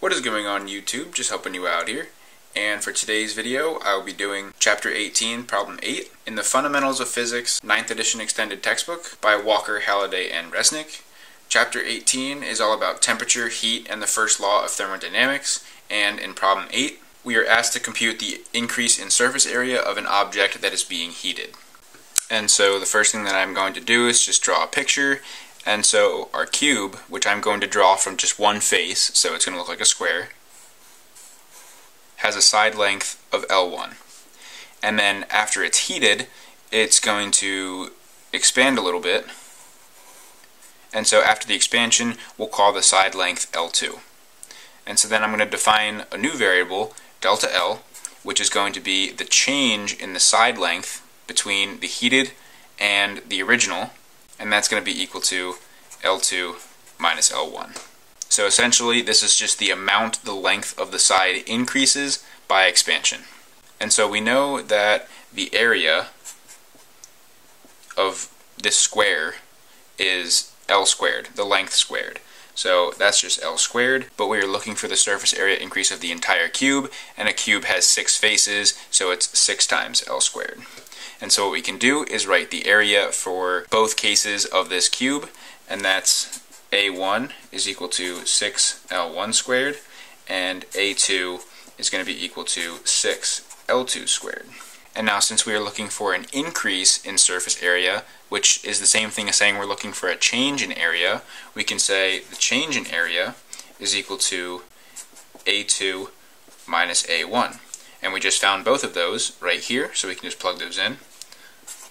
What is going on YouTube? Just helping you out here. And for today's video, I will be doing Chapter 18, Problem 8 in the Fundamentals of Physics 9th edition extended textbook by Walker, Halliday, and Resnick. Chapter 18 is all about temperature, heat, and the first law of thermodynamics. And in Problem 8, we are asked to compute the increase in surface area of an object that is being heated. And so the first thing that I'm going to do is just draw a picture and so our cube, which I'm going to draw from just one face, so it's going to look like a square, has a side length of L1. And then after it's heated, it's going to expand a little bit. And so after the expansion, we'll call the side length L2. And so then I'm going to define a new variable, delta L, which is going to be the change in the side length between the heated and the original and that's going to be equal to L2 minus L1. So essentially, this is just the amount the length of the side increases by expansion. And so we know that the area of this square is L squared, the length squared. So that's just L squared, but we are looking for the surface area increase of the entire cube, and a cube has six faces, so it's six times L squared. And so what we can do is write the area for both cases of this cube, and that's A1 is equal to 6L1 squared, and A2 is going to be equal to 6L2 squared. And now since we are looking for an increase in surface area, which is the same thing as saying we're looking for a change in area, we can say the change in area is equal to A2 minus A1. And we just found both of those right here, so we can just plug those in.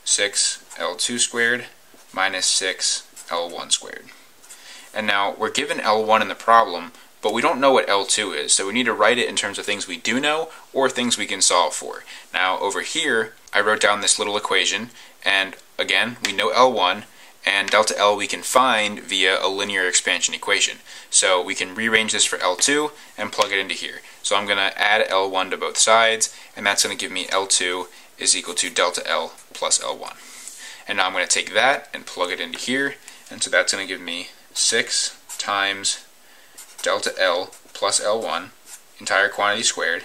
6L2 squared minus 6L1 squared. And now we're given L1 in the problem, but we don't know what L2 is, so we need to write it in terms of things we do know or things we can solve for. Now over here, I wrote down this little equation, and again, we know L1, and delta L we can find via a linear expansion equation. So we can rearrange this for L2 and plug it into here. So I'm going to add L1 to both sides, and that's going to give me L2 is equal to delta L plus L1. And now I'm going to take that and plug it into here, and so that's going to give me 6 times delta L plus L1, entire quantity squared,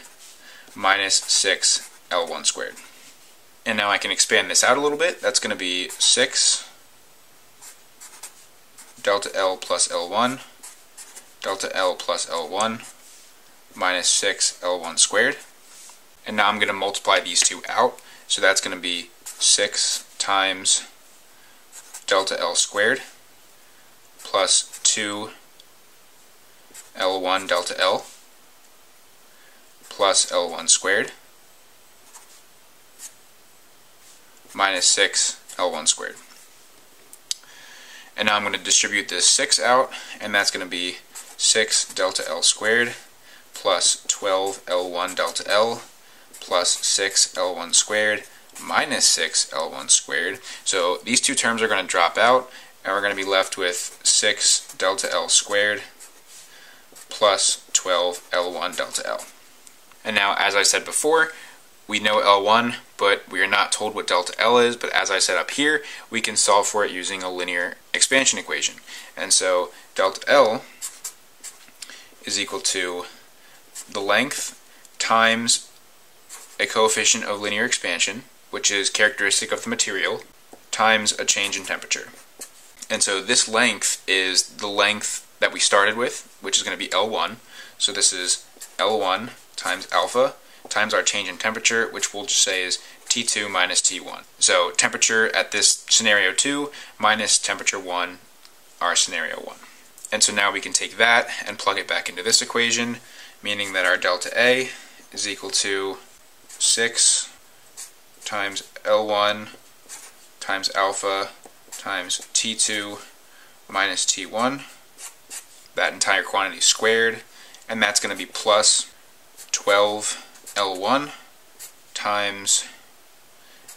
minus 6 L1 squared. And now I can expand this out a little bit. That's going to be 6 delta L plus L1, delta L plus L1, minus 6 L1 squared. And now I'm going to multiply these two out. So that's going to be 6 times delta L squared plus 2 L1 delta L plus L1 squared minus 6 L1 squared. And now I'm going to distribute this 6 out, and that's going to be 6 delta L squared plus 12 L1 delta L plus 6L1 squared minus 6L1 squared. So these two terms are going to drop out, and we're going to be left with 6 delta L squared plus 12 L1 delta L. And now, as I said before, we know L1, but we are not told what delta L is, but as I said up here, we can solve for it using a linear expansion equation. And so delta L is equal to the length times a coefficient of linear expansion, which is characteristic of the material, times a change in temperature. And so this length is the length that we started with, which is going to be L1. So this is L1 times alpha times our change in temperature, which we'll just say is T2 minus T1. So temperature at this scenario 2 minus temperature 1, our scenario 1. And so now we can take that and plug it back into this equation, meaning that our delta A is equal to 6 times L1 times alpha times T2 minus T1, that entire quantity squared, and that's going to be plus 12 L1 times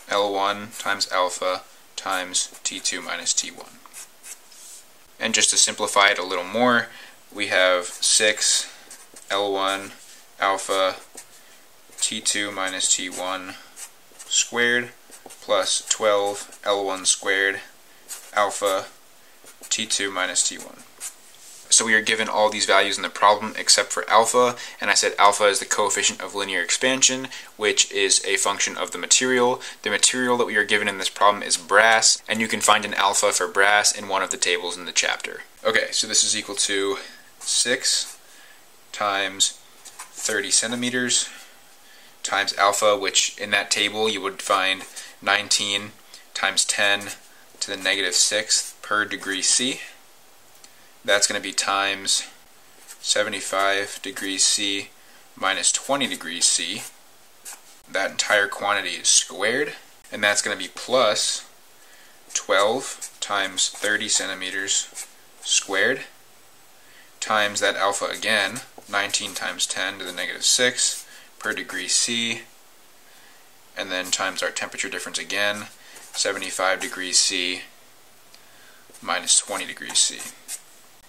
L1 times alpha times T2 minus T1. And just to simplify it a little more, we have 6 L1 alpha t2 minus t1 squared plus 12 L1 squared alpha t2 minus t1. So we are given all these values in the problem except for alpha, and I said alpha is the coefficient of linear expansion, which is a function of the material. The material that we are given in this problem is brass, and you can find an alpha for brass in one of the tables in the chapter. Okay, so this is equal to 6 times 30 centimeters times alpha, which in that table you would find 19 times 10 to the negative 6th per degree C. That's going to be times 75 degrees C minus 20 degrees C. That entire quantity is squared, and that's going to be plus 12 times 30 centimeters squared times that alpha again, 19 times 10 to the negative 6 per degree C, and then times our temperature difference again, 75 degrees C minus 20 degrees C.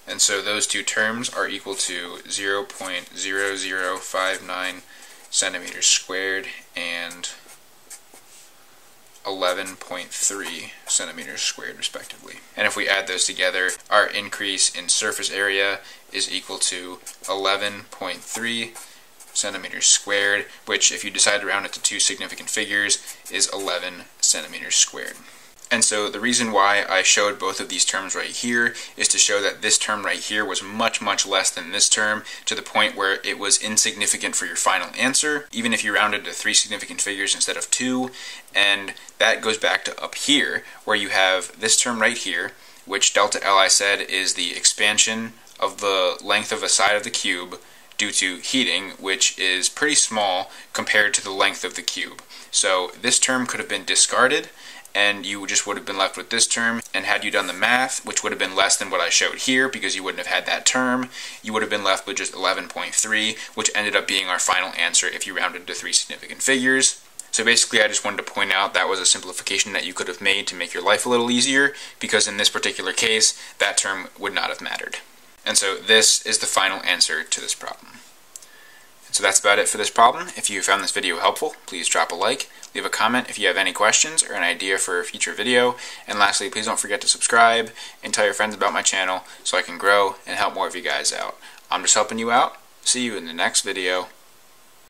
And so those two terms are equal to 0.0059 centimeters squared and 11.3 centimeters squared respectively. And if we add those together, our increase in surface area is equal to 11.3 centimeters squared, which if you decide to round it to two significant figures is 11 centimeters squared. And so the reason why I showed both of these terms right here is to show that this term right here was much, much less than this term to the point where it was insignificant for your final answer, even if you rounded to three significant figures instead of two. And that goes back to up here, where you have this term right here, which delta L I said is the expansion of the length of a side of the cube due to heating, which is pretty small compared to the length of the cube. So this term could have been discarded, and you just would have been left with this term. And had you done the math, which would have been less than what I showed here because you wouldn't have had that term, you would have been left with just 11.3, which ended up being our final answer if you rounded to three significant figures. So basically, I just wanted to point out that was a simplification that you could have made to make your life a little easier, because in this particular case, that term would not have mattered. And so this is the final answer to this problem. And So that's about it for this problem. If you found this video helpful, please drop a like, leave a comment if you have any questions or an idea for a future video, and lastly, please don't forget to subscribe and tell your friends about my channel so I can grow and help more of you guys out. I'm just helping you out. See you in the next video.